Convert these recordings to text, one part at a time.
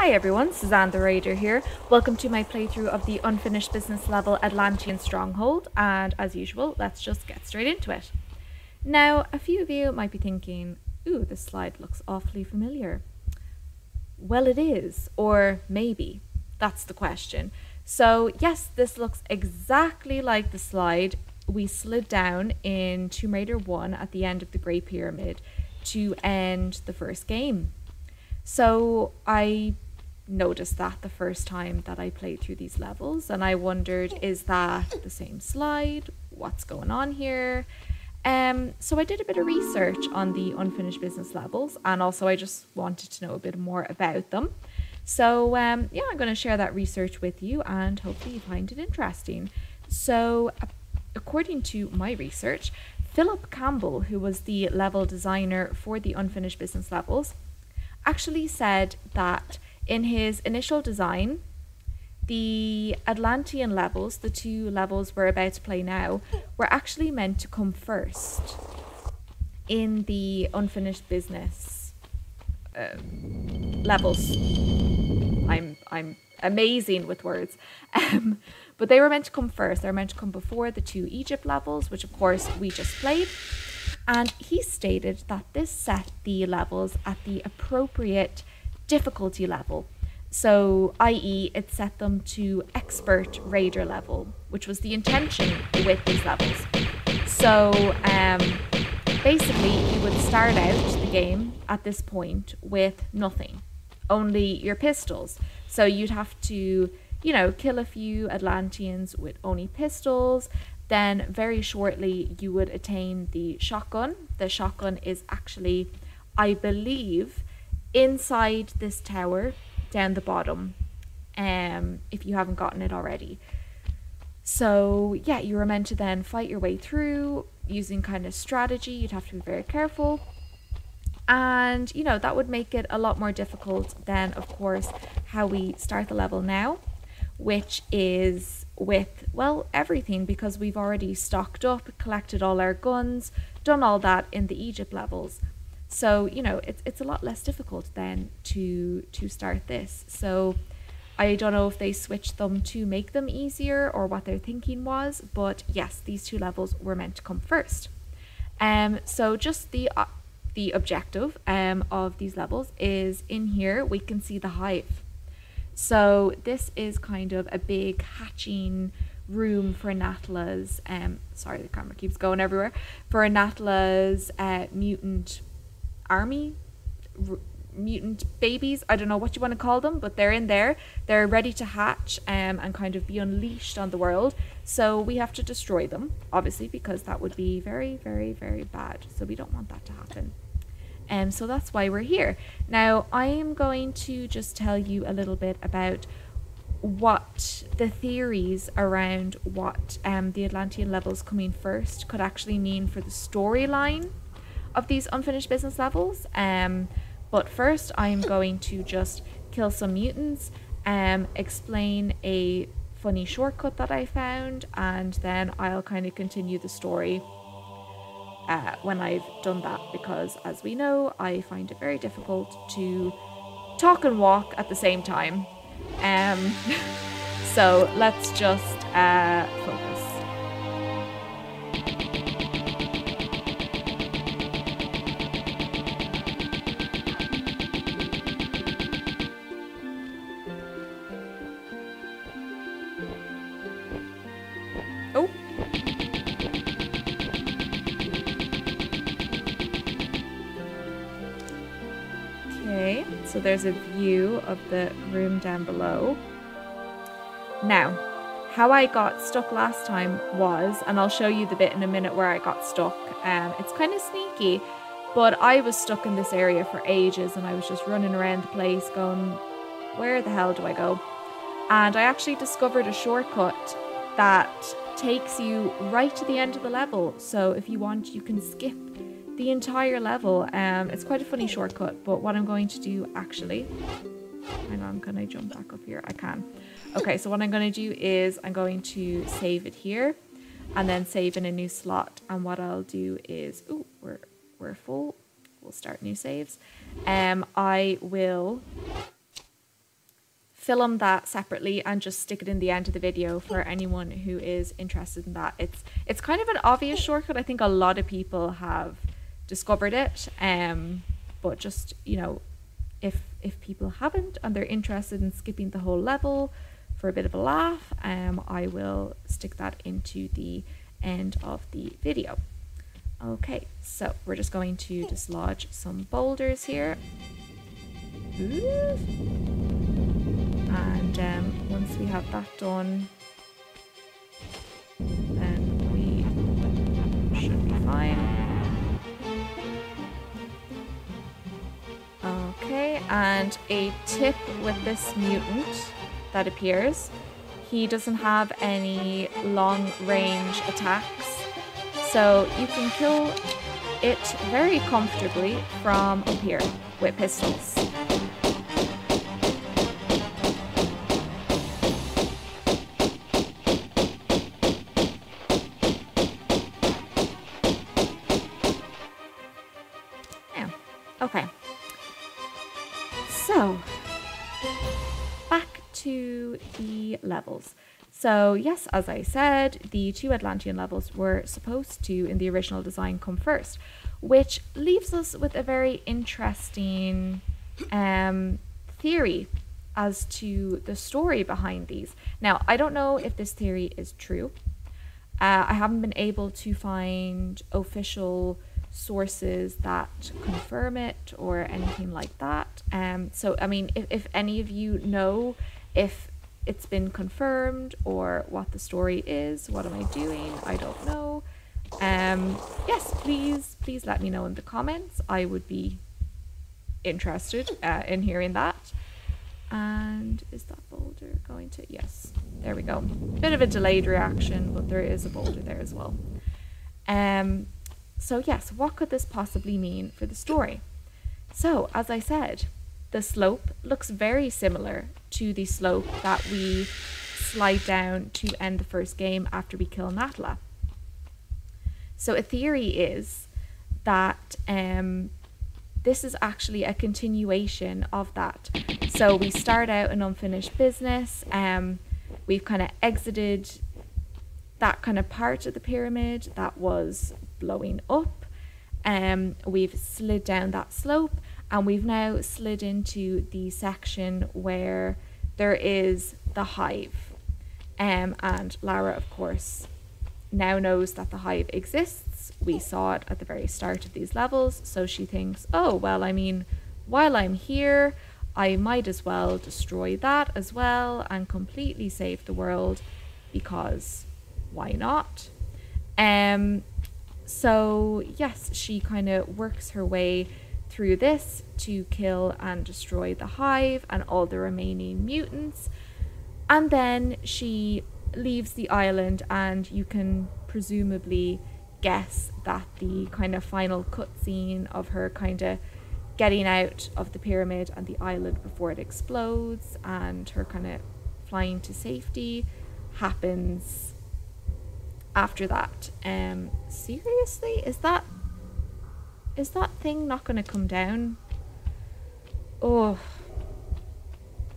Hi everyone, Suzanne the Raider here. Welcome to my playthrough of the unfinished business level Atlantean Stronghold, and as usual, let's just get straight into it. Now, a few of you might be thinking, ooh, this slide looks awfully familiar. Well, it is, or maybe. That's the question. So, yes, this looks exactly like the slide we slid down in Tomb Raider 1 at the end of the Great Pyramid to end the first game. So, I noticed that the first time that I played through these levels and I wondered is that the same slide? What's going on here? Um so I did a bit of research on the unfinished business levels and also I just wanted to know a bit more about them. So um yeah I'm going to share that research with you and hopefully you find it interesting. So according to my research Philip Campbell who was the level designer for the unfinished business levels actually said that in his initial design, the Atlantean levels, the two levels we're about to play now, were actually meant to come first in the unfinished business uh, levels. I'm I'm amazing with words, um, but they were meant to come first. They're meant to come before the two Egypt levels, which of course we just played. And he stated that this set the levels at the appropriate difficulty level. So, i.e., it set them to expert raider level, which was the intention with these levels. So, um, basically, you would start out the game at this point with nothing, only your pistols. So, you'd have to, you know, kill a few Atlanteans with only pistols. Then, very shortly, you would attain the shotgun. The shotgun is actually, I believe, inside this tower down the bottom um, if you haven't gotten it already. So, yeah, you were meant to then fight your way through using kind of strategy. You'd have to be very careful. And, you know, that would make it a lot more difficult than, of course, how we start the level now, which is with, well, everything because we've already stocked up, collected all our guns, done all that in the Egypt levels. So you know it's it's a lot less difficult then to to start this. So I don't know if they switched them to make them easier or what their thinking was, but yes, these two levels were meant to come first. Um, so just the uh, the objective um, of these levels is in here we can see the hive. So this is kind of a big hatching room for Natla's um sorry the camera keeps going everywhere for Natla's uh, mutant army r- mutant babies. I don't know what you want to call them, but they're in there. They're ready to hatch um, and kind of be unleashed on the world. So we have to destroy them, obviously, because that would be very, very, very bad. So we don't want that to happen. And um, so that's why we're here. Now, I am going to just tell you a little bit about what the theories around what um, the Atlantean levels coming first could actually mean for the storyline of these unfinished business levels. Um, but first, I'm going to just kill some mutants, um, explain a funny shortcut that I found, and then I'll kind of continue the story uh, when I've done that because, as we know, I find it very difficult to talk and walk at the same time. Um, so let's just uh, focus. There's a view of the room down below. Now, how I got stuck last time was, and I'll show you the bit in a minute where I got stuck. Um, it's kind of sneaky, but I was stuck in this area for ages and I was just running around the place going, where the hell do I go? And I actually discovered a shortcut that takes you right to the end of the level. So if you want, you can skip the entire level. Um, it's quite a funny shortcut, but what I'm going to do actually, hang on, can I jump back up here? I can. Okay, so what I'm going to do is I'm going to save it here and then save in a new slot. And what I'll do is, oh, we're, we're full. We'll start new saves. Um, I will film that separately and just stick it in the end of the video for anyone who is interested in that. It's it's kind of an obvious shortcut. I think a lot of people have discovered it. Um, but just you know, if if people haven't and they're interested in skipping the whole level for a bit of a laugh, um, I will stick that into the end of the video. Okay, so we're just going to dislodge some boulders here. And um, once we have that done, then we should be fine. Okay, and a tip with this mutant that appears, he doesn't have any long range attacks so you can kill it very comfortably from up here with pistols. So yes, as I said, the two Atlantean levels were supposed to, in the original design, come first, which leaves us with a very interesting um, theory as to the story behind these. Now, I don't know if this theory is true. Uh, I haven't been able to find official sources that confirm it or anything like that. Um, so, I mean, if, if any of you know if it's been confirmed or what the story is. What am I doing? I don't know. Um, yes, please, please let me know in the comments. I would be interested uh, in hearing that. And is that boulder going to? Yes, there we go. Bit of a delayed reaction, but there is a boulder there as well. Um, so yes, what could this possibly mean for the story? So, as I said, the slope looks very similar to the slope that we slide down to end the first game after we kill Natla. So a theory is that um, this is actually a continuation of that. So we start out an unfinished business. Um, we've kind of exited that kind of part of the pyramid that was blowing up. Um, we've slid down that slope and we've now slid into the section where there is the hive. Um, and Lara, of course, now knows that the hive exists. We saw it at the very start of these levels, so she thinks, oh, well, I mean, while I'm here, I might as well destroy that as well and completely save the world because why not? Um, so, yes, she kind of works her way through this to kill and destroy the hive and all the remaining mutants. And then she leaves the island, and you can presumably guess that the kind of final cutscene of her kind of getting out of the pyramid and the island before it explodes and her kind of flying to safety happens after that. Um, seriously, is that is that thing not going to come down? Oh.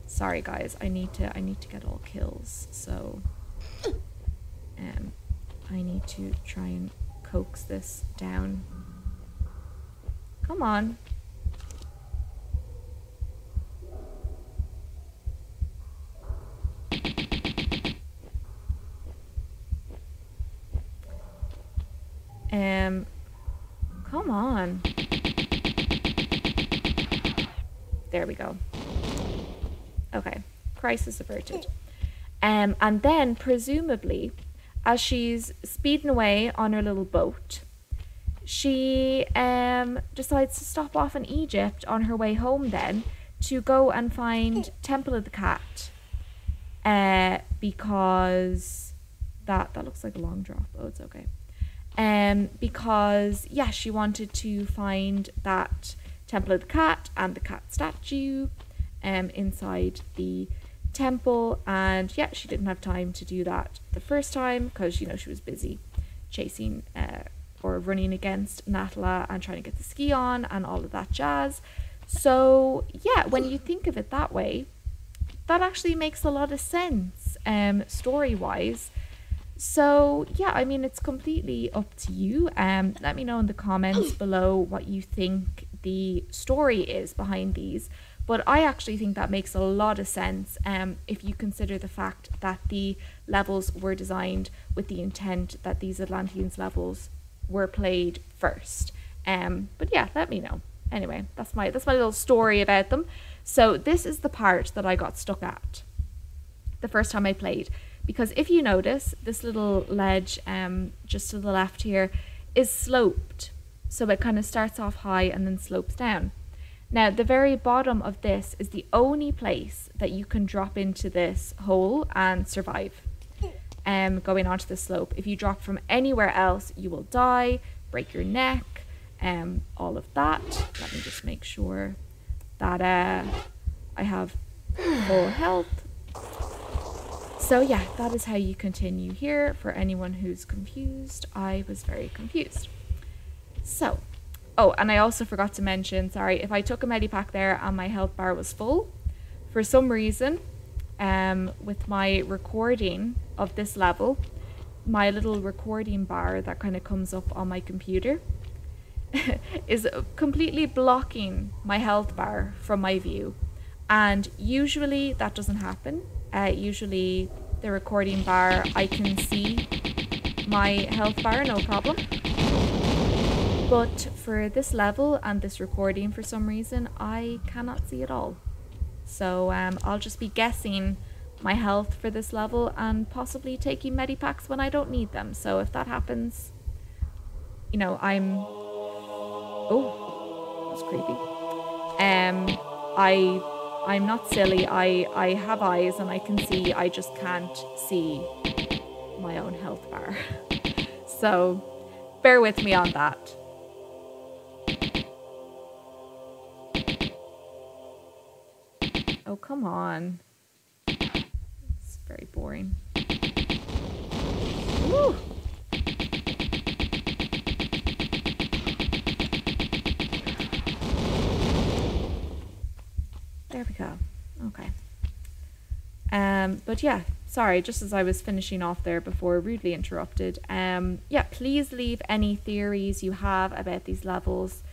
Sorry guys, I need to I need to get all kills. So um I need to try and coax this down. Come on. Um Come on. There we go. Okay, crisis averted. Um, and then, presumably, as she's speeding away on her little boat, she um, decides to stop off in Egypt on her way home then to go and find Temple of the Cat. Uh, because that that looks like a long drop. Oh, it's okay um, because yeah, she wanted to find that Temple of the Cat and the cat statue um, inside the temple, and yeah, she didn't have time to do that the first time because you know she was busy chasing uh, or running against Natla and trying to get the Scion and all of that jazz. So yeah, when you think of it that way, that actually makes a lot of sense um, story wise. So yeah, I mean it's completely up to you. Um, let me know in the comments below what you think the story is behind these. But I actually think that makes a lot of sense um, if you consider the fact that the levels were designed with the intent that these Atlanteans levels were played first. Um, but yeah, let me know. Anyway, that's my that's my little story about them. So this is the part that I got stuck at the first time I played. Because if you notice, this little ledge um, just to the left here is sloped. So it kind of starts off high and then slopes down. Now, the very bottom of this is the only place that you can drop into this hole and survive um, going onto the slope. If you drop from anywhere else, you will die, break your neck, um, all of that. Let me just make sure that uh, I have full health. So yeah, that is how you continue here. For anyone who's confused, I was very confused. So Oh, and I also forgot to mention, sorry, if I took a Medipack there and my health bar was full, for some reason, um, with my recording of this level, my little recording bar that kind of comes up on my computer is completely blocking my health bar from my view. And usually that doesn't happen. Uh, usually the recording bar, I can see my health bar, no problem. But for this level and this recording, for some reason, I cannot see it all. So um, I'll just be guessing my health for this level and possibly taking medipacks when I don't need them. So if that happens, you know, I'm... Oh, that's creepy. Um, I, I'm not silly. I, I have eyes and I can see. I just can't see my own health bar. so bear with me on that. Oh, come on. It's very boring. Woo! There we go. Okay. Um, but yeah, sorry, just as I was finishing off there before rudely interrupted. Um, yeah, please leave any theories you have about these levels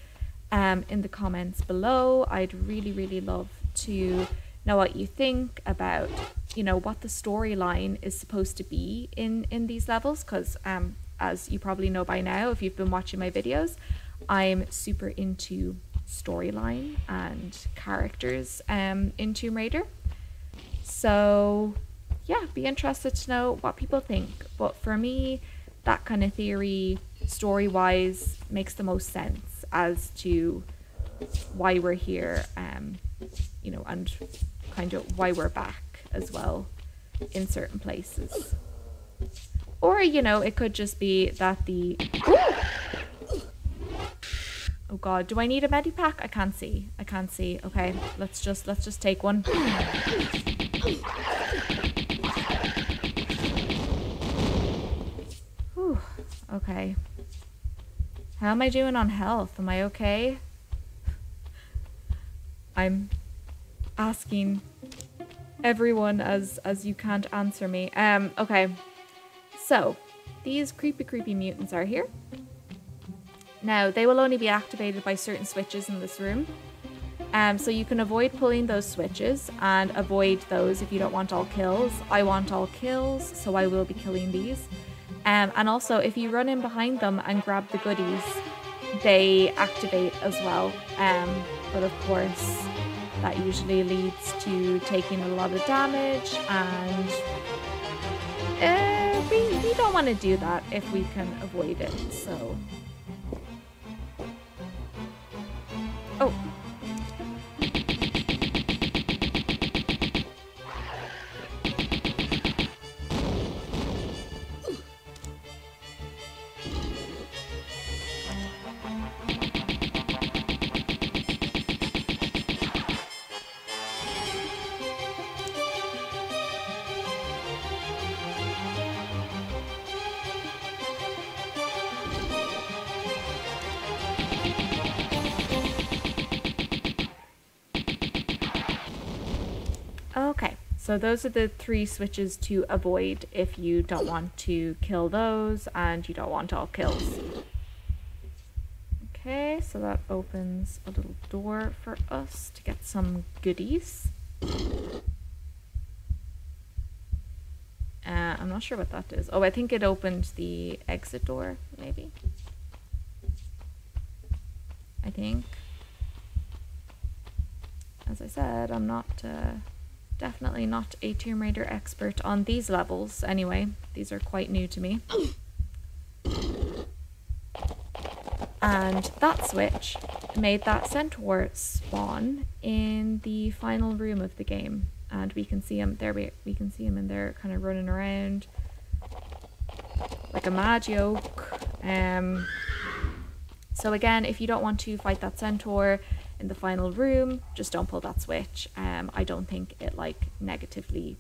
um, in the comments below. I'd really, really love to know what you think about you know what the storyline is supposed to be in in these levels because um as you probably know by now if you've been watching my videos i'm super into storyline and characters um in tomb raider so yeah be interested to know what people think but for me that kind of theory story wise makes the most sense as to why we're here um you know and kind of why we're back as well in certain places. Or, you know, it could just be that the... Oh god, do I need a medipack? I can't see. I can't see. Okay, let's just let's just take one. Whew. Okay. How am I doing on health? Am I okay? I'm asking everyone as as you can't answer me. Um, okay. So, these creepy creepy mutants are here. Now, they will only be activated by certain switches in this room. Um, so you can avoid pulling those switches and avoid those if you don't want all kills. I want all kills, so I will be killing these. Um, and also, if you run in behind them and grab the goodies, they activate as well. Um, but of course, that usually leads to taking a lot of damage and uh, we, we don't want to do that if we can avoid it so so those are the three switches to avoid if you don't want to kill those and you don't want all kills. Okay, so that opens a little door for us to get some goodies. Uh, I'm not sure what that is. Oh, I think it opened the exit door, maybe. I think. As I said, I'm not, uh, definitely not a Tomb Raider expert on these levels anyway. These are quite new to me. And that switch made that centaur spawn in the final room of the game and we can see him there we, we can see him in there kind of running around like a mad yoke um so again if you don't want to fight that centaur in the final room just don't pull that switch. Um i don't think it like negatively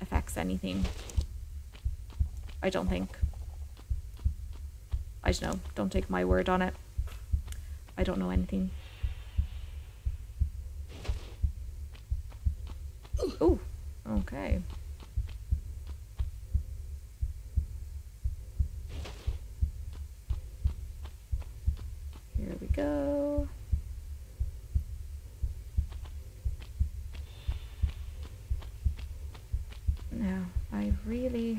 affects anything. I don't think. I don't know. Don't take my word on it. I don't know anything. Ooh, okay. Here we go. Now, I really,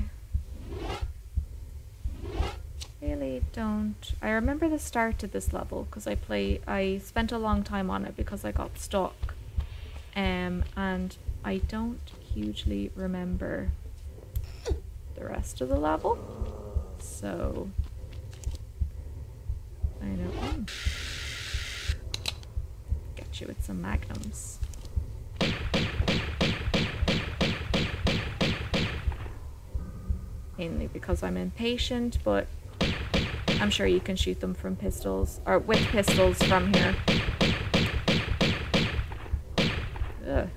really don't... I remember the start of this level because I play. I spent a long time on it because I got stuck. Um, and I don't hugely remember the rest of the level. So I know. Get you with some magnums. Mainly because I'm impatient, but I'm sure you can shoot them from pistols, or with pistols from here. Ugh.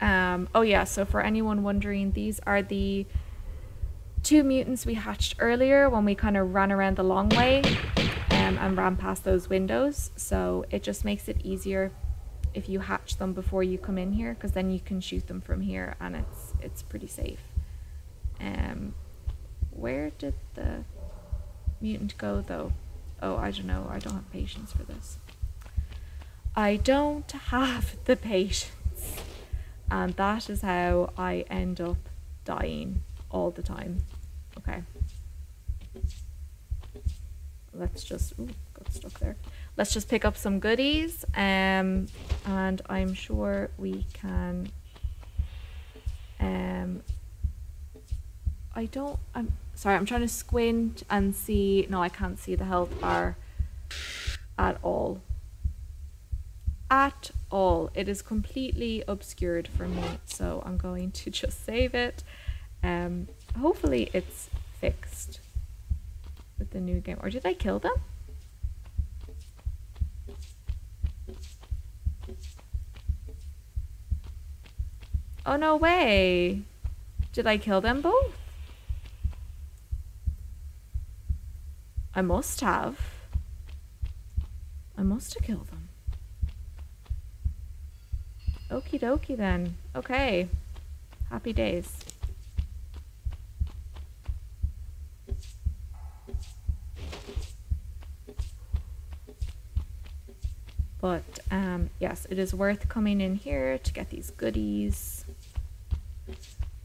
Um, oh yeah, so for anyone wondering, these are the two mutants we hatched earlier when we kind of ran around the long way um, and ran past those windows. So it just makes it easier if you hatch them before you come in here because then you can shoot them from here and it's it's pretty safe. Um, where did the mutant go though? Oh, I don't know. I don't have patience for this. I don't have the patience and that is how I end up dying all the time. Okay. Let's just, ooh, got stuck there. Let's just pick up some goodies um, and I'm sure we can, um, I don't, I'm sorry, I'm trying to squint and see, no, I can't see the health bar at all at all. It is completely obscured for me, so I'm going to just save it. Um, hopefully it's fixed with the new game. Or did I kill them? Oh, no way. Did I kill them both? I must have. I must have killed them. Okie dokie then. Okay. Happy days. But um, yes, it is worth coming in here to get these goodies.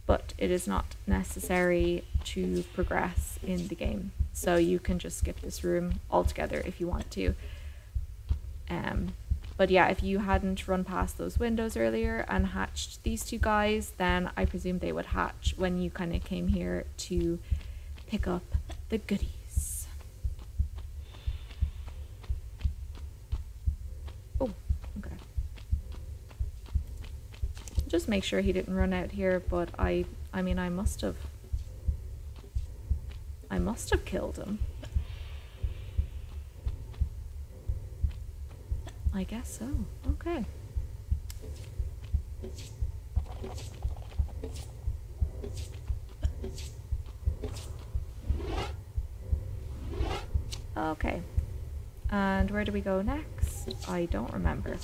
But it is not necessary to progress in the game. So you can just skip this room altogether if you want to. Um, but yeah, if you hadn't run past those windows earlier and hatched these two guys, then I presume they would hatch when you kind of came here to pick up the goodies. just make sure he didn't run out here, but I, I mean, I must have. I must have killed him. I guess so. Okay. Okay. And where do we go next? I don't remember.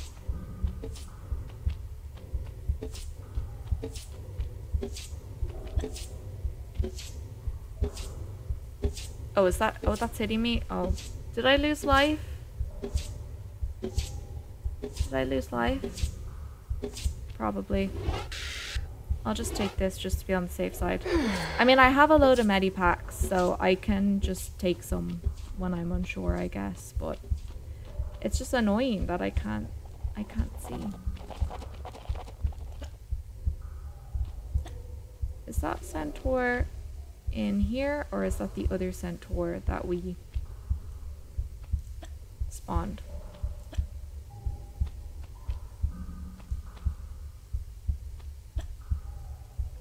Oh, is that... Oh, that's hitting me? Oh. Did I lose life? Did I lose life? Probably. I'll just take this just to be on the safe side. I mean, I have a load of medipacks, so I can just take some when I'm unsure, I guess. But it's just annoying that I can't, I can't see. Is that centaur in here, or is that the other centaur that we spawned?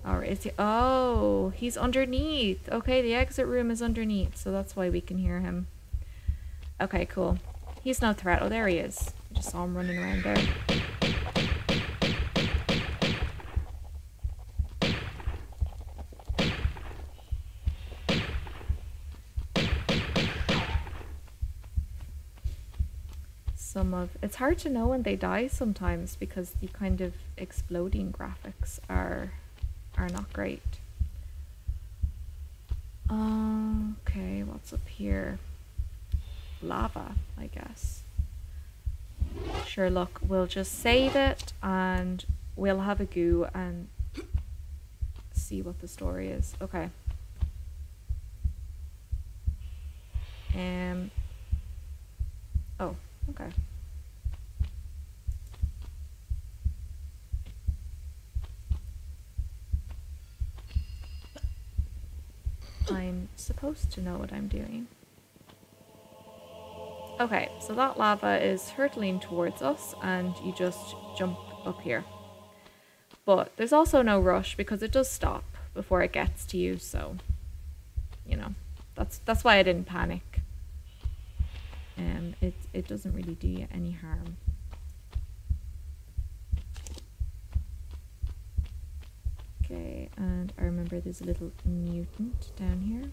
Or is he? Oh, he's underneath. Okay, the exit room is underneath, so that's why we can hear him. Okay, cool. He's no threat. Oh, there he is. I just saw him running around there. Some of it's hard to know when they die sometimes because the kind of exploding graphics are are not great. Okay, what's up here? Lava, I guess. Sure, look, we'll just save it and we'll have a go and see what the story is. Okay. Um. Oh, okay. I'm supposed to know what I'm doing. Okay, so that lava is hurtling towards us and you just jump up here. But there's also no rush because it does stop before it gets to you, so you know, that's that's why I didn't panic. Um it it doesn't really do you any harm. Okay, and I remember there's a little mutant down here.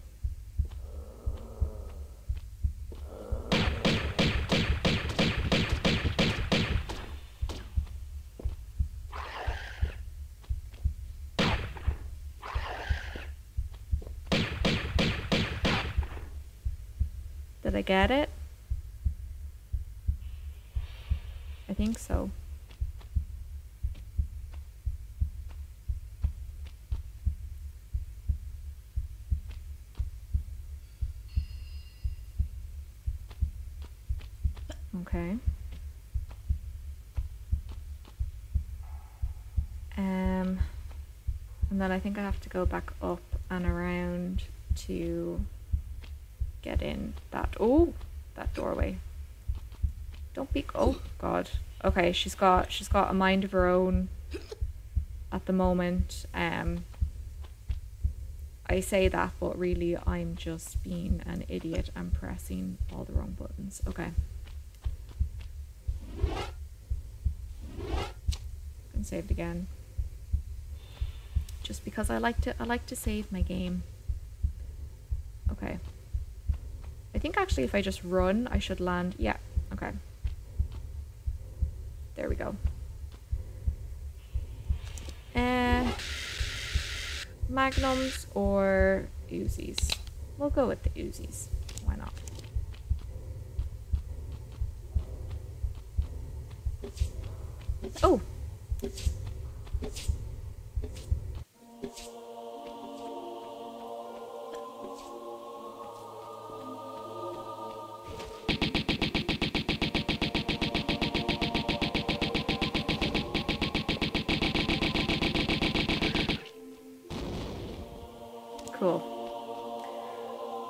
Did I get it? I think so. Okay. Um, and then I think I have to go back up and around to get in that. Oh, that doorway. Don't be. Oh God. Okay, she's got she's got a mind of her own at the moment. Um, I say that, but really I'm just being an idiot and pressing all the wrong buttons. Okay. And saved again. Just because I like to I like to save my game. Okay. I think actually if I just run I should land yeah, okay. There we go. Uh magnums or Uzis. We'll go with the Uzis. Why not? Oh!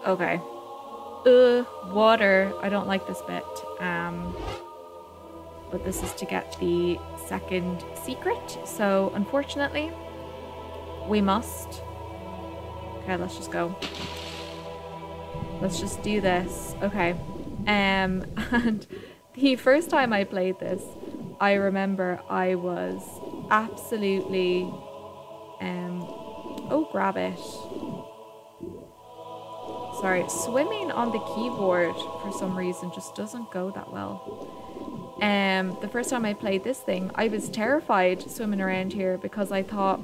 Okay. Uh, water. I don't like this bit. Um, but this is to get the second secret. So unfortunately, we must. Okay, let's just go. Let's just do this. Okay. Um, and the first time I played this, I remember I was absolutely, um, oh, grab it. Sorry, swimming on the keyboard for some reason just doesn't go that well. Um, the first time I played this thing, I was terrified swimming around here because I thought,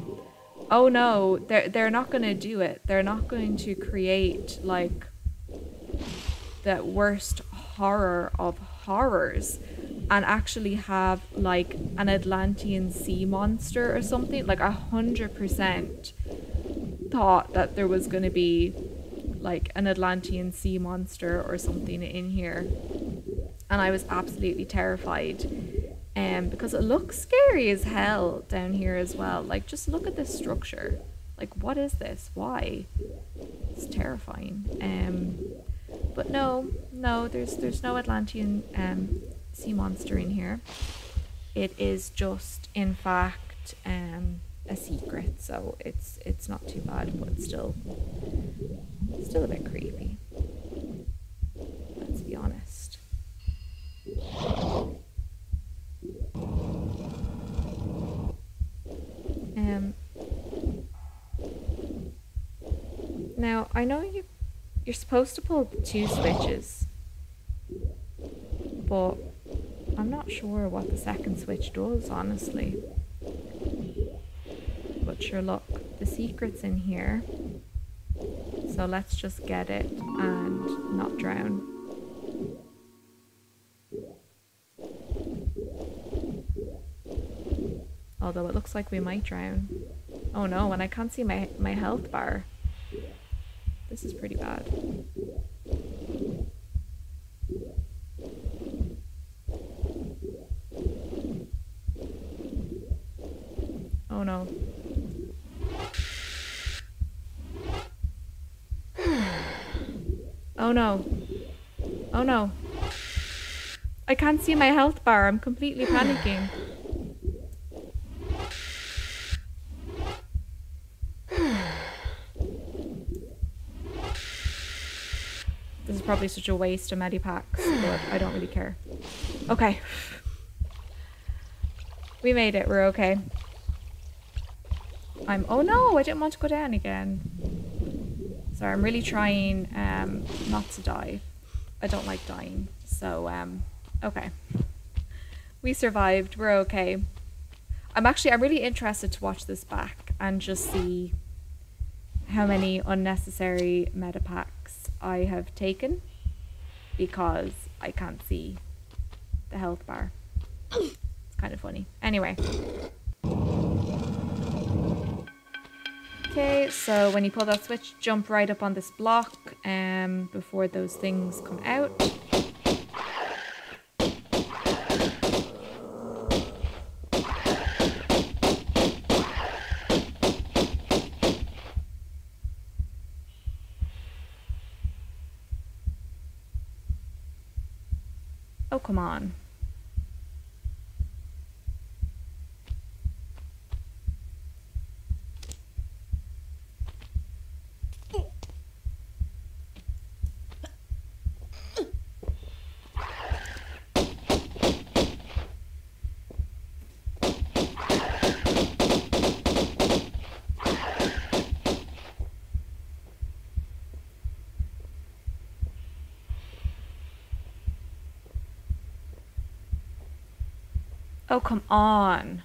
oh no, they're they're not going to do it. They're not going to create like the worst horror of horrors and actually have like an Atlantean sea monster or something. Like a hundred percent thought that there was going to be like an Atlantean sea monster or something in here. And I was absolutely terrified. Um, because it looks scary as hell down here as well. Like, just look at this structure. Like, what is this? Why? It's terrifying. Um, but no, no, there's there's no Atlantean um, sea monster in here. It is just, in fact, um, a secret, so it's it's not too bad, but still, still a bit creepy. Let's be honest. Um. Now I know you you're supposed to pull two switches, but I'm not sure what the second switch does, honestly. Sure, look, the secret's in here. So let's just get it and not drown. Although it looks like we might drown. Oh no, and I can't see my, my health bar. This is pretty bad. Oh no. Oh no. Oh no. I can't see my health bar. I'm completely panicking. this is probably such a waste of medipacks, but I don't really care. Okay. We made it. We're okay. I'm, oh no, I didn't want to go down again. Sorry, I'm really trying um, not to die. I don't like dying. So, um, okay. We survived. We're okay. I'm actually, I'm really interested to watch this back and just see how many unnecessary medipacks I have taken because I can't see the health bar. It's kind of funny. Anyway. Okay, so when you pull that switch, jump right up on this block um, before those things come out. Oh, come on. Oh, come on.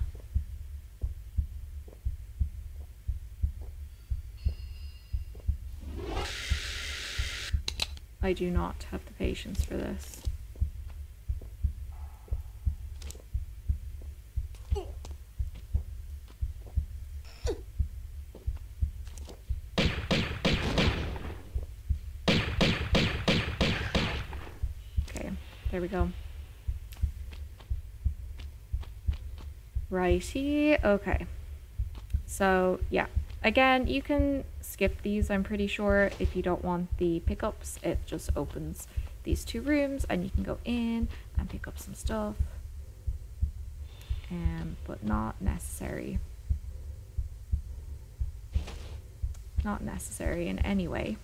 I do not have the patience for this. Okay, there we go. Righty, okay. So, yeah. Again, you can skip these, I'm pretty sure. If you don't want the pickups, it just opens these two rooms and you can go in and pick up some stuff. Um, but not necessary. Not necessary in any way.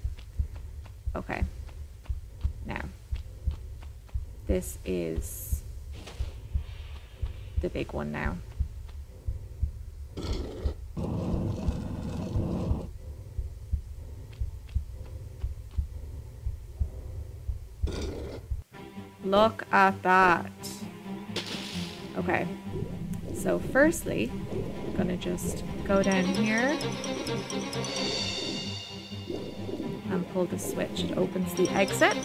Okay. Now, this is the big one now. Look at that. Okay. So firstly, I'm gonna just go down here and pull the switch. It opens the exit.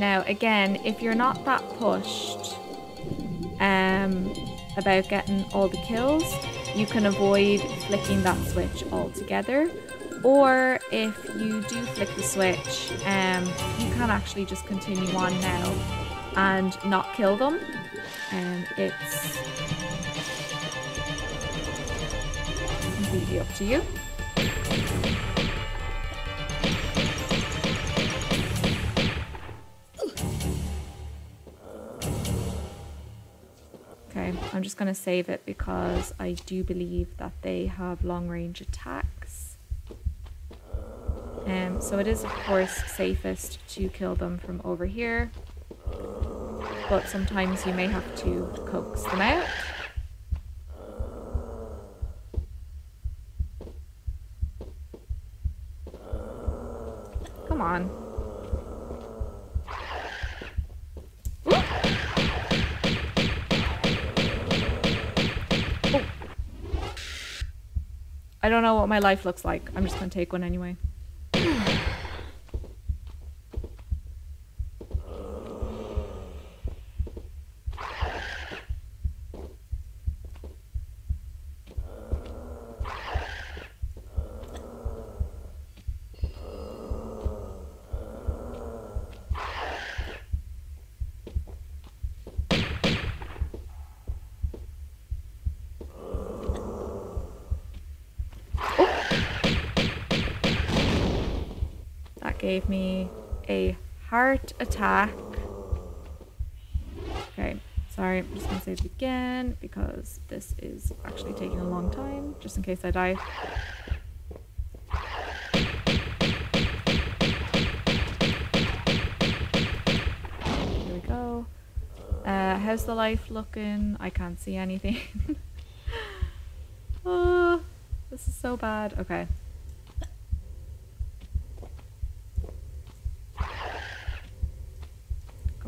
Now, again, if you're not that pushed um, about getting all the kills, you can avoid flicking that switch altogether. Or if you do flick the switch, um, you can actually just continue on now and not kill them. And it's completely up to you. Okay, I'm just going to save it because I do believe that they have long range attacks. Um, so it is of course safest to kill them from over here. But sometimes you may have to coax them out. Come on. I don't know what my life looks like. I'm just to take one anyway. That gave me a heart attack. Okay, sorry, I'm just gonna say it again because this is actually taking a long time, just in case I die. Here we go. Uh, how's the life looking? I can't see anything. oh, this is so bad. Okay.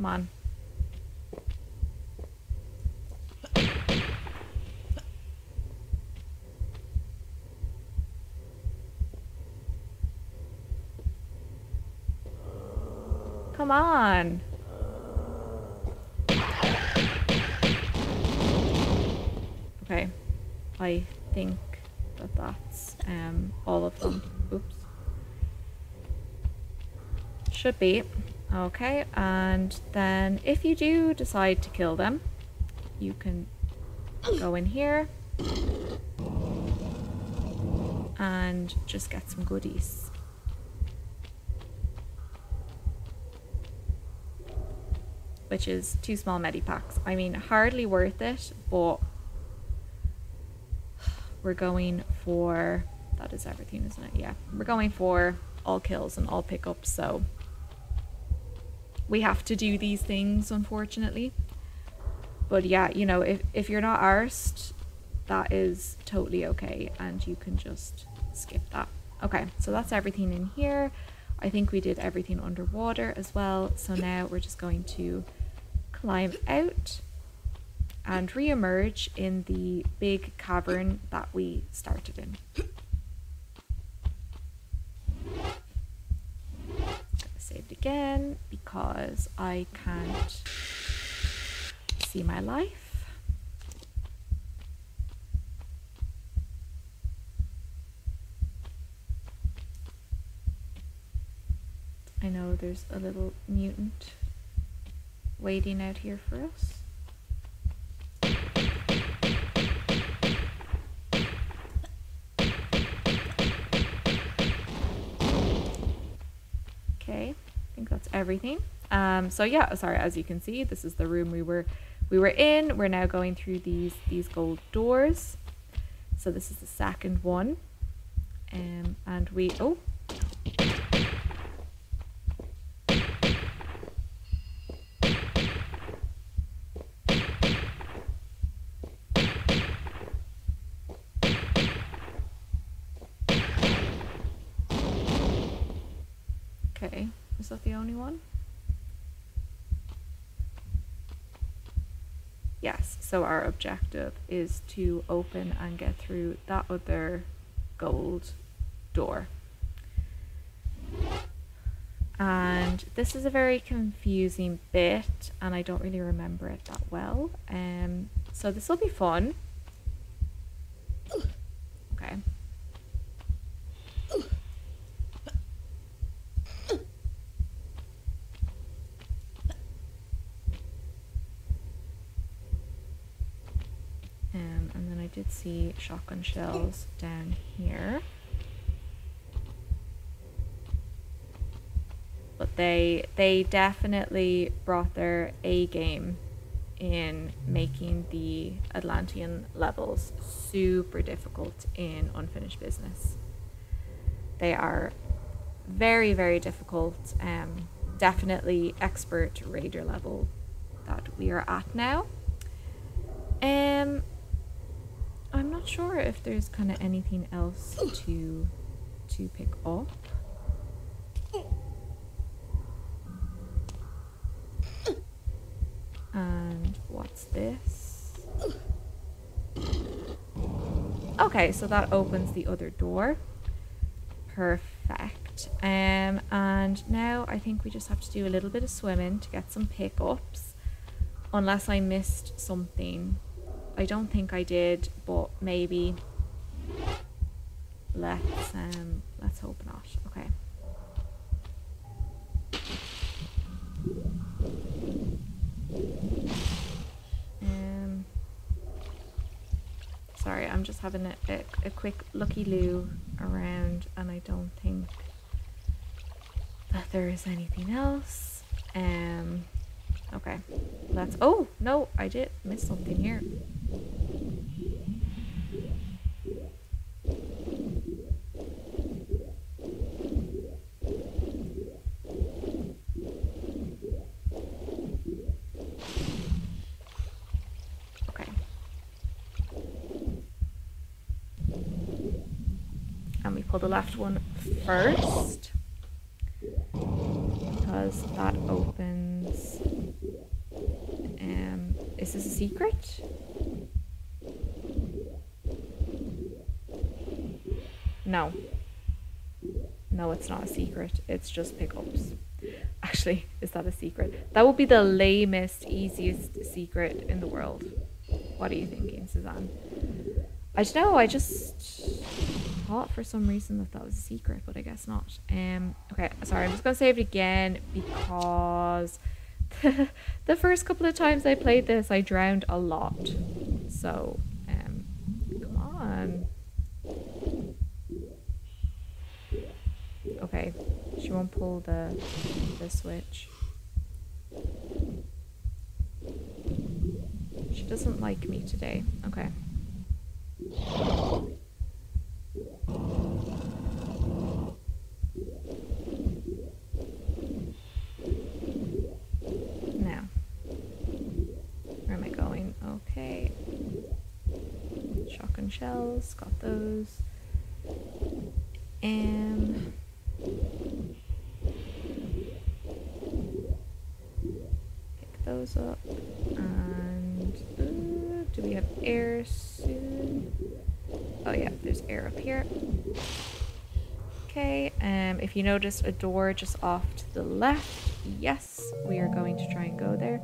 Come on. Come on. Okay. I think that that's um, all of them. Oops. Should be. Okay, and then if you do decide to kill them, you can go in here and just get some goodies. Which is two small medipacks. I mean, hardly worth it, but we're going for that is everything, isn't it? Yeah, we're going for all kills and all pickups, so we have to do these things, unfortunately. But yeah, you know, if, if you're not arsed, that is totally okay, and you can just skip that. Okay, so that's everything in here. I think we did everything underwater as well, so now we're just going to climb out and re-emerge in the big cavern that we started in. Saved again because I can't see my life. I know there's a little mutant waiting out here for us. Everything. Um, so yeah, sorry, as you can see, this is the room we were we were in. We're now going through these these gold doors. So this is the second one. Um, and we oh Okay, is that the only one? Yes, so our objective is to open and get through that other gold door. And this is a very confusing bit and I don't really remember it that well. Um, so this will be fun. Okay. Um, see shotgun shells down here. But they they definitely brought their A game in making the Atlantean levels super difficult in unfinished business. They are very, very difficult. Um, definitely expert raider level that we are at now. Um, I'm not sure if there's kind of anything else to to pick up. And what's this? Okay, so that opens the other door. Perfect. Um, and now I think we just have to do a little bit of swimming to get some pickups. Unless I missed something. I don't think I did, but maybe. Let's um let's hope not. Okay. Um sorry, I'm just having a, a, a quick looky loo around and I don't think that there is anything else. Um okay. Let's oh no, I did miss something here. Okay. And we pull the left one first because that opens. Is this a secret? No. No, it's not a secret. It's just pickups. Actually, is that a secret? That would be the lamest, easiest secret in the world. What are you thinking, Suzanne? I don't know. I just thought for some reason that that was a secret, but I guess not. Um. Okay. Sorry. I'm just gonna save it again because the first couple of times I played this, I drowned a lot. So, um, come on. Okay, she won't pull the the switch. She doesn't like me today. Okay. Now, where am I going? Okay. Shotgun shells, got those. And Pick those up. And uh, do we have air soon? Oh yeah, there's air up here. Okay, um, if you notice a door just off to the left, yes, we are going to try and go there.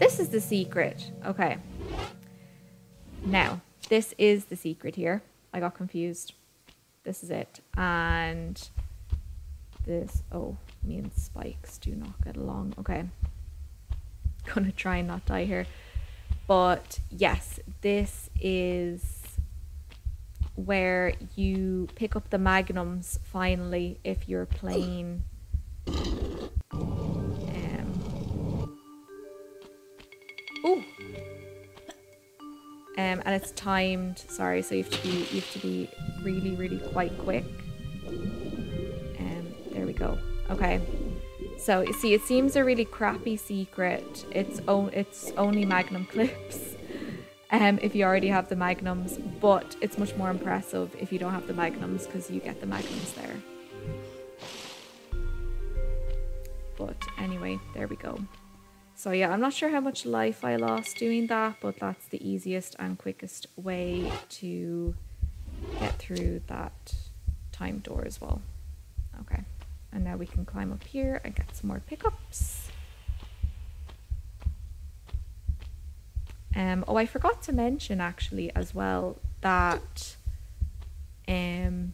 This is the secret. Okay. Now, this is the secret here. I got confused. This is it. And this, oh, me and Spikes do not get along. Okay. Gonna try and not die here. But yes, this is where you pick up the magnums finally if you're playing and it's timed sorry so you have to be you have to be really really quite quick um there we go okay so you see it seems a really crappy secret it's on it's only magnum clips um, if you already have the magnums, but it's much more impressive if you don't have the magnums because you get the magnums there. But anyway, there we go. So yeah, I'm not sure how much life I lost doing that, but that's the easiest and quickest way to get through that time door as well. Okay, and now we can climb up here and get some more pickups. Um, oh, I forgot to mention actually as well that um,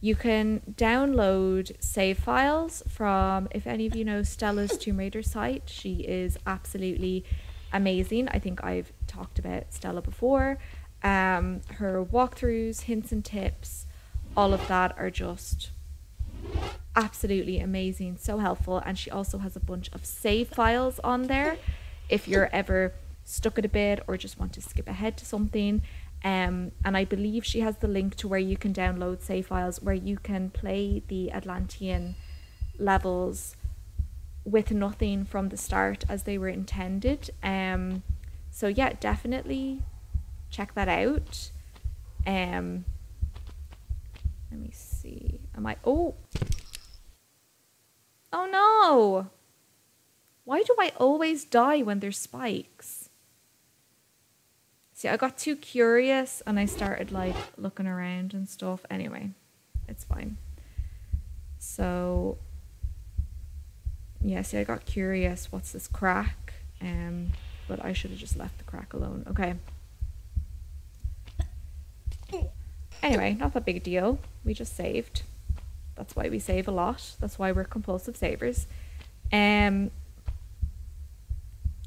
you can download save files from, if any of you know Stella's Tomb Raider site, she is absolutely amazing. I think I've talked about Stella before. Um, her walkthroughs, hints and tips, all of that are just absolutely amazing, so helpful. And she also has a bunch of save files on there if you're ever stuck at a bit or just want to skip ahead to something. Um, and I believe she has the link to where you can download save files where you can play the Atlantean levels with nothing from the start as they were intended. Um, so yeah, definitely check that out. Um, let me see. Am I? Oh, oh no! Why do I always die when there's spikes? See, I got too curious and I started like looking around and stuff. Anyway, it's fine. So, yeah, see, I got curious. What's this crack? Um, but I should have just left the crack alone. Okay. Anyway, not that big a deal. We just saved. That's why we save a lot. That's why we're compulsive savers. Um.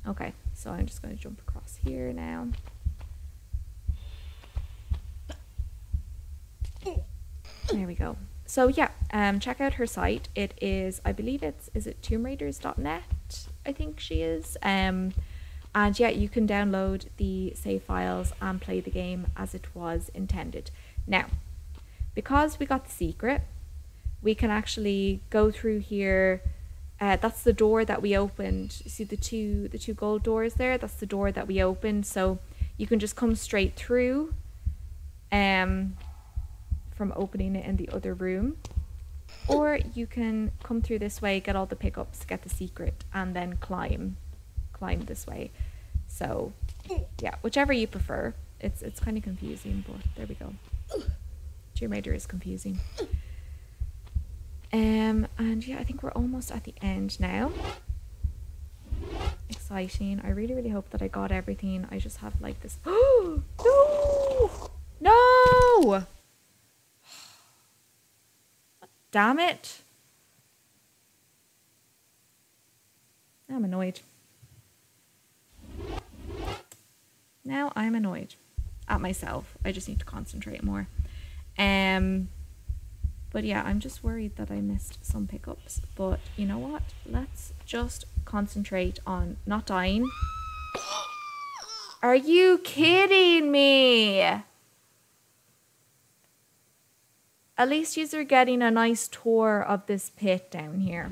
Okay, so I'm just going to jump across here now. There we go. So yeah, um, check out her site. It is, I believe it's, is it Tomb tombraiders.net? I think she is. Um, and yeah, you can download the save files and play the game as it was intended. Now, because we got the secret, we can actually go through here. Uh, that's the door that we opened. You see the two the two gold doors there? That's the door that we opened. So you can just come straight through. Um, from opening it in the other room. Or you can come through this way, get all the pickups, get the secret, and then climb, climb this way. So, yeah, whichever you prefer. It's it's kind of confusing, but there we go. Raider is confusing. Um, and yeah, I think we're almost at the end now. Exciting. I really, really hope that I got everything. I just have like this. No! No! Damn it. I'm annoyed. Now I'm annoyed at myself. I just need to concentrate more. Um, but yeah, I'm just worried that I missed some pickups. But you know what? Let's just concentrate on not dying. Are you kidding me? At least you're getting a nice tour of this pit down here.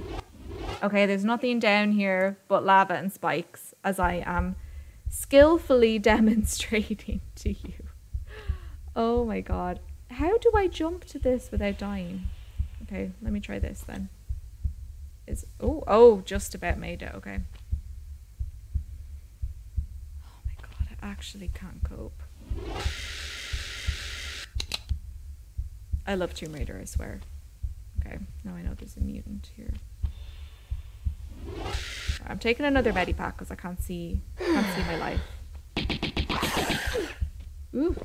Okay, there's nothing down here but lava and spikes, as I am skillfully demonstrating to you. Oh my god. How do I jump to this without dying? Okay, let me try this then. Is oh oh just about made it, okay. Oh my god, I actually can't cope. I love Tomb Raider, I swear. Okay, now I know there's a mutant here. I'm taking another Medipack because I can't see can't see my life. Ooh.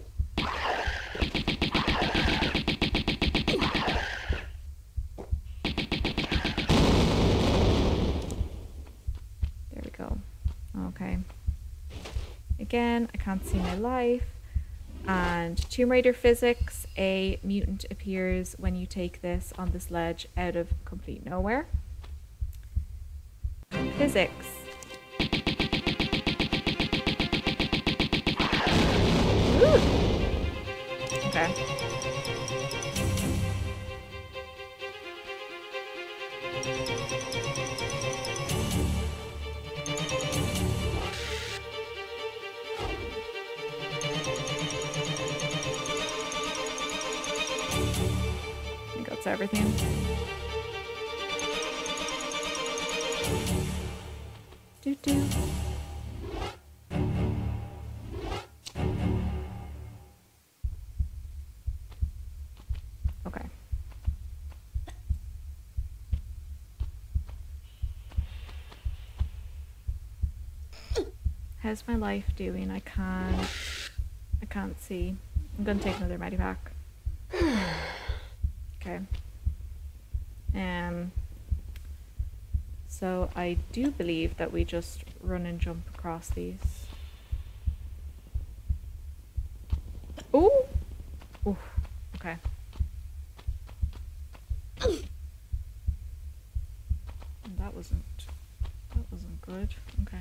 There we go. Okay. Again, I can't see my life. And Tomb Raider physics, a mutant appears when you take this on this ledge out of complete nowhere. Physics. Ooh. Okay. Everything. Do do. Okay. How's my life doing? I can't I can't see. I'm gonna take another medipack. okay. Um so I do believe that we just run and jump across these. Oh! Okay. that wasn't that wasn't good. Okay.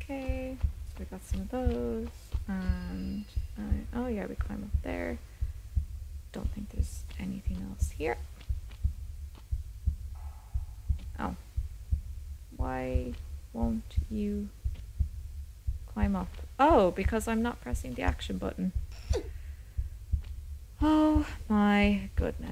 Okay, so we got some of those, and uh, oh yeah, we climb up think there's anything else here. Oh, why won't you climb up? Oh, because I'm not pressing the action button. Oh my goodness.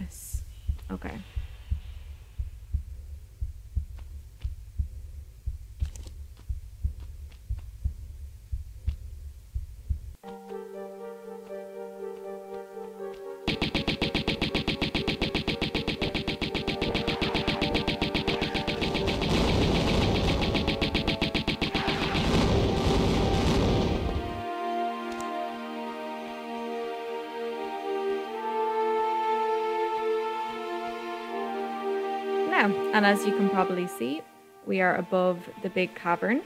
And as you can probably see, we are above the big cavern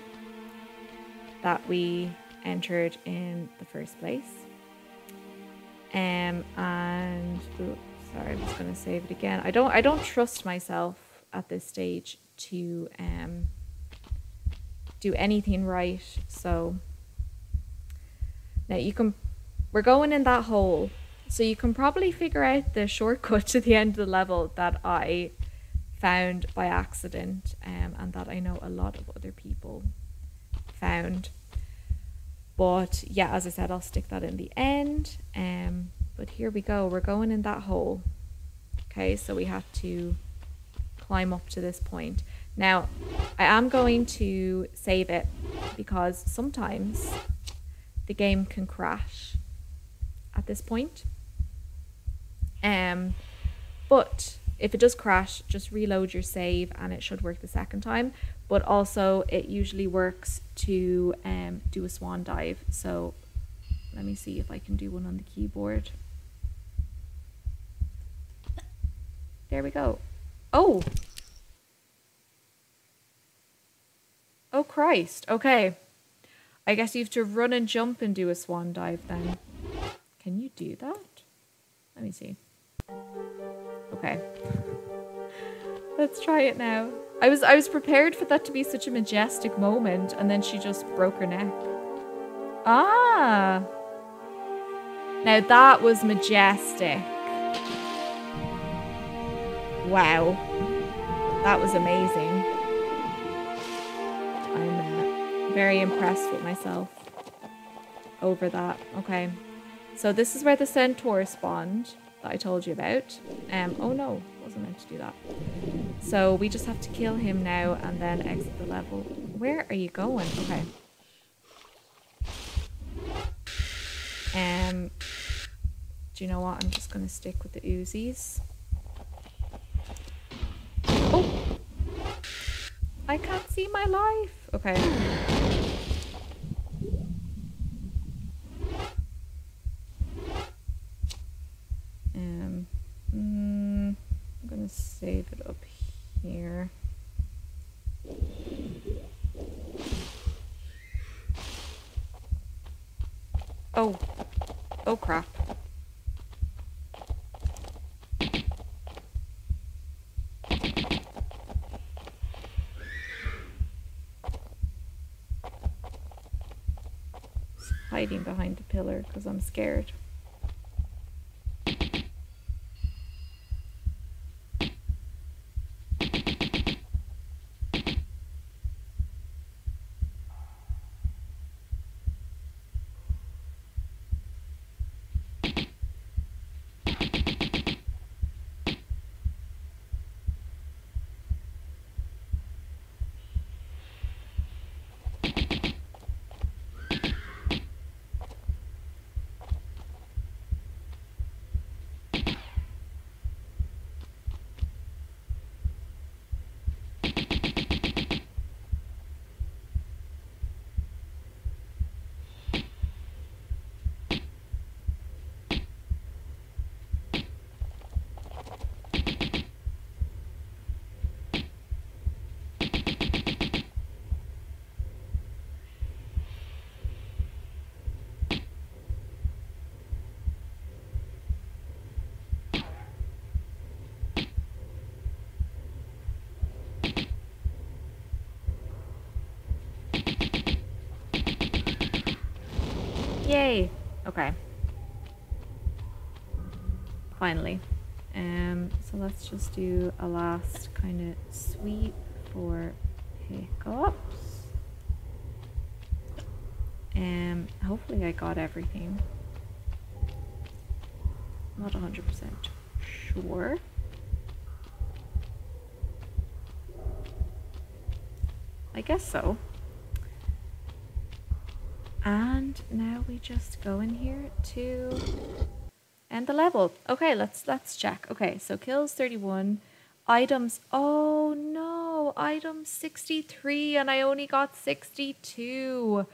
that we entered in the first place. Um, and ooh, sorry, I'm just going to save it again. I don't, I don't trust myself at this stage to um, do anything right. So now you can, we're going in that hole. So you can probably figure out the shortcut to the end of the level that I found by accident um, and that I know a lot of other people found. But yeah, as I said, I'll stick that in the end. Um, but here we go. We're going in that hole. Okay, so we have to climb up to this point. Now, I am going to save it because sometimes the game can crash at this point. Um, but if it does crash, just reload your save and it should work the second time. But also, it usually works to um, do a swan dive. So let me see if I can do one on the keyboard. There we go. Oh! Oh Christ, okay. I guess you have to run and jump and do a swan dive then. Can you do that? Let me see. Okay. Let's try it now. I was I was prepared for that to be such a majestic moment and then she just broke her neck. Ah. Now that was majestic. Wow. That was amazing. I'm uh, very impressed with myself over that. Okay. So this is where the centaur spawned that I told you about. Um, oh no, wasn't meant to do that. So we just have to kill him now and then exit the level. Where are you going? Okay. Um, do you know what? I'm just going to stick with the Uzis. Oh! I can't see my life. Okay. Save it up here. Oh, oh crap. hiding behind the pillar because I'm scared. Yay. Okay. Finally. Um, so let's just do a last kind of sweep for pickups. Um, hopefully I got everything. Not 100% sure. I guess so. And now we just go in here to end the level. Okay, let's let's check. Okay, so kills 31. Items. Oh no, items 63 and I only got 62.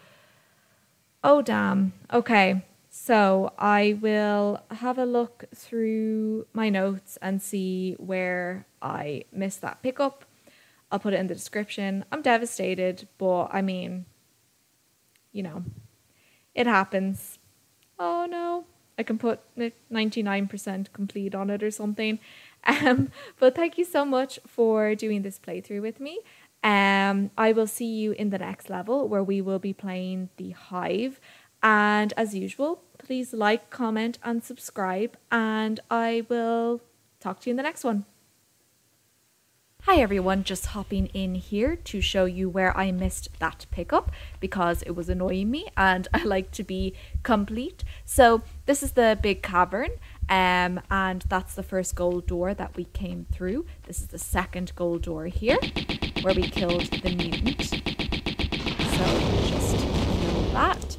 Oh damn. Okay. So I will have a look through my notes and see where I missed that pickup. I'll put it in the description. I'm devastated, but I mean, you know, it happens. Oh no, I can put 99% complete on it or something. Um, but thank you so much for doing this playthrough with me. Um, I will see you in the next level where we will be playing the Hive. And as usual, please like, comment, and subscribe. And I will talk to you in the next one. Hi everyone, just hopping in here to show you where I missed that pickup because it was annoying me and I like to be complete. So this is the big cavern um, and that's the first gold door that we came through. This is the second gold door here where we killed the mutant. So just kill that.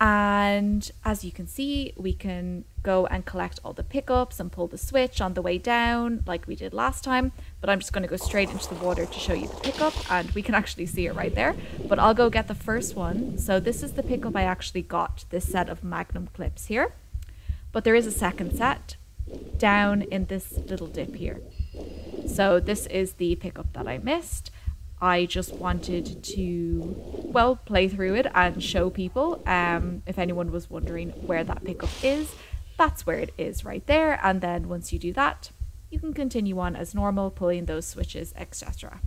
And as you can see, we can go and collect all the pickups and pull the switch on the way down like we did last time. But I'm just going to go straight into the water to show you the pickup and we can actually see it right there. But I'll go get the first one. So this is the pickup I actually got, this set of Magnum clips here. But there is a second set down in this little dip here. So this is the pickup that I missed. I just wanted to, well, play through it and show people. Um, if anyone was wondering where that pickup is, that's where it is right there. And then once you do that, you can continue on as normal, pulling those switches, etc.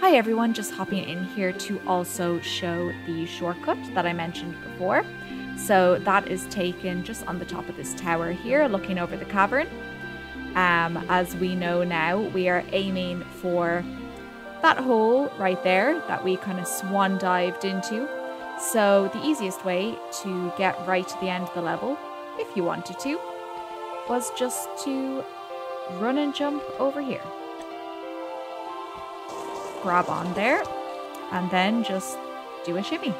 Hi everyone, just hopping in here to also show the shortcut that I mentioned before. So that is taken just on the top of this tower here, looking over the cavern. Um, as we know now, we are aiming for that hole right there that we kind of swan dived into. So the easiest way to get right to the end of the level, if you wanted to, was just to run and jump over here. Grab on there, and then just do a shimmy.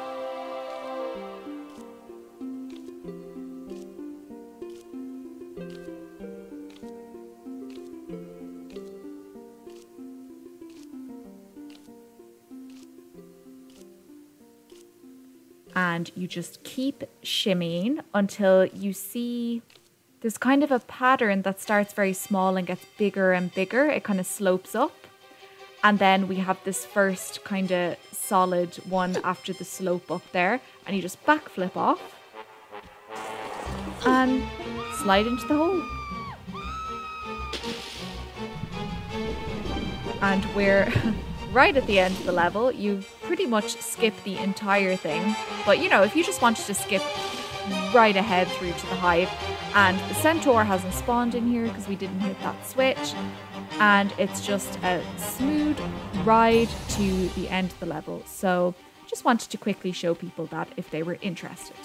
And you just keep shimmying until you see there's kind of a pattern that starts very small and gets bigger and bigger. It kind of slopes up. And then we have this first kind of solid one after the slope up there. And you just backflip off and slide into the hole. And we're right at the end of the level. You pretty much skip the entire thing. But you know, if you just wanted to skip right ahead through to the hive, and the centaur hasn't spawned in here because we didn't hit that switch, and it's just a smooth ride to the end of the level. So just wanted to quickly show people that if they were interested.